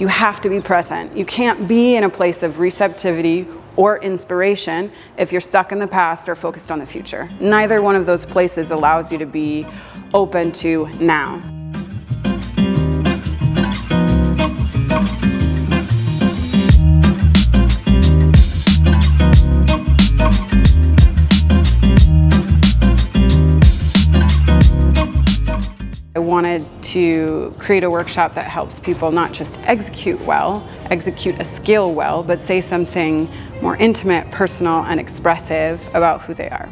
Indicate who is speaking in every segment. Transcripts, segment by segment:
Speaker 1: you have to be present. You can't be in a place of receptivity or inspiration if you're stuck in the past or focused on the future. Neither one of those places allows you to be open to now. Wanted to create a workshop that helps people not just execute well, execute a skill well, but say something more intimate, personal, and expressive about who they are.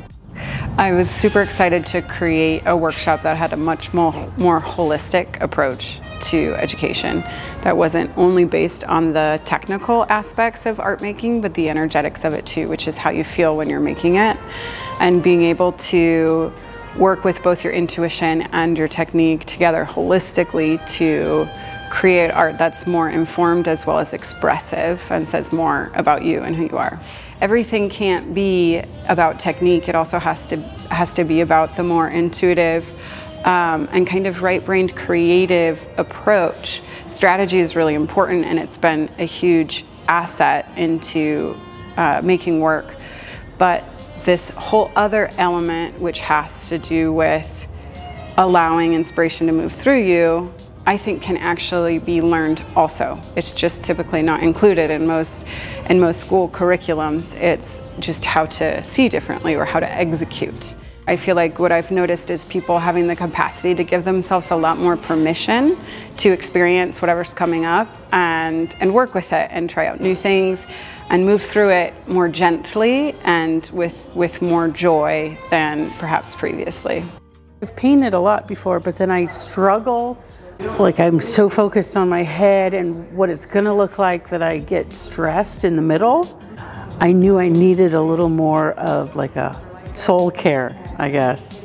Speaker 1: I was super excited to create a workshop that had a much more, more holistic approach to education that wasn't only based on the technical aspects of art making, but the energetics of it too, which is how you feel when you're making it. And being able to work with both your intuition and your technique together holistically to create art that's more informed as well as expressive and says more about you and who you are. Everything can't be about technique, it also has to, has to be about the more intuitive um, and kind of right-brained creative approach. Strategy is really important and it's been a huge asset into uh, making work. But this whole other element which has to do with allowing inspiration to move through you, I think can actually be learned also. It's just typically not included in most in most school curriculums. It's just how to see differently or how to execute. I feel like what I've noticed is people having the capacity to give themselves a lot more permission to experience whatever's coming up and, and work with it and try out new things and move through it more gently and with, with more joy than perhaps previously.
Speaker 2: I've painted a lot before, but then I struggle. Like I'm so focused on my head and what it's gonna look like that I get stressed in the middle. I knew I needed a little more of like a soul care, I guess.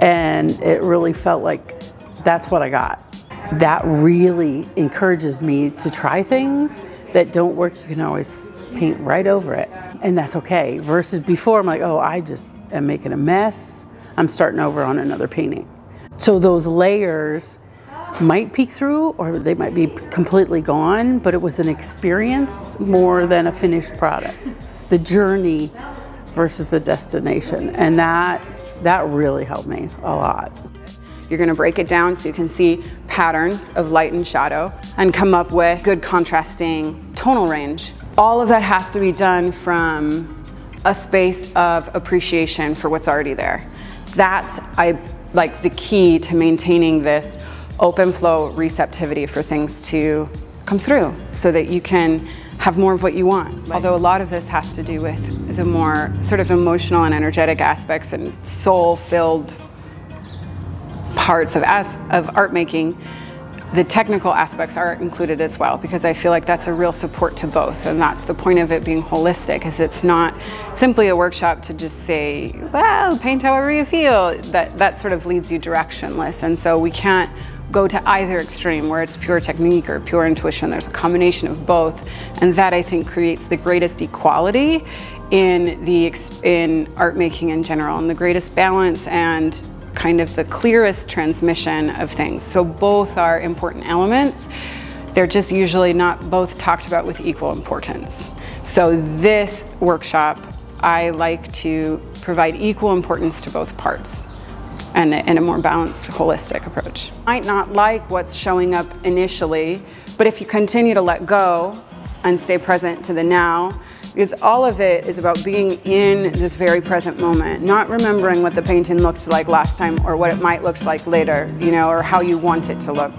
Speaker 2: And it really felt like that's what I got. That really encourages me to try things that don't work. You can always paint right over it. And that's okay. Versus before, I'm like, oh, I just am making a mess. I'm starting over on another painting. So those layers might peek through or they might be completely gone, but it was an experience more than a finished product. The journey versus the destination. And that, that really helped me a lot.
Speaker 1: You're gonna break it down so you can see patterns of light and shadow and come up with good contrasting tonal range all of that has to be done from a space of appreciation for what's already there. That's I like the key to maintaining this open flow receptivity for things to come through so that you can have more of what you want. Although a lot of this has to do with the more sort of emotional and energetic aspects and soul filled parts of, as, of art making the technical aspects are included as well because I feel like that's a real support to both. And that's the point of it being holistic is it's not simply a workshop to just say well paint however you feel. That that sort of leads you directionless. And so we can't go to either extreme where it's pure technique or pure intuition there's a combination of both and that I think creates the greatest equality in the in art making in general and the greatest balance and kind of the clearest transmission of things. So both are important elements. They're just usually not both talked about with equal importance. So this workshop, I like to provide equal importance to both parts and in a more balanced, holistic approach. Might not like what's showing up initially, but if you continue to let go and stay present to the now, because all of it is about being in this very present moment, not remembering what the painting looked like last time or what it might look like later, you know, or how you want it to look.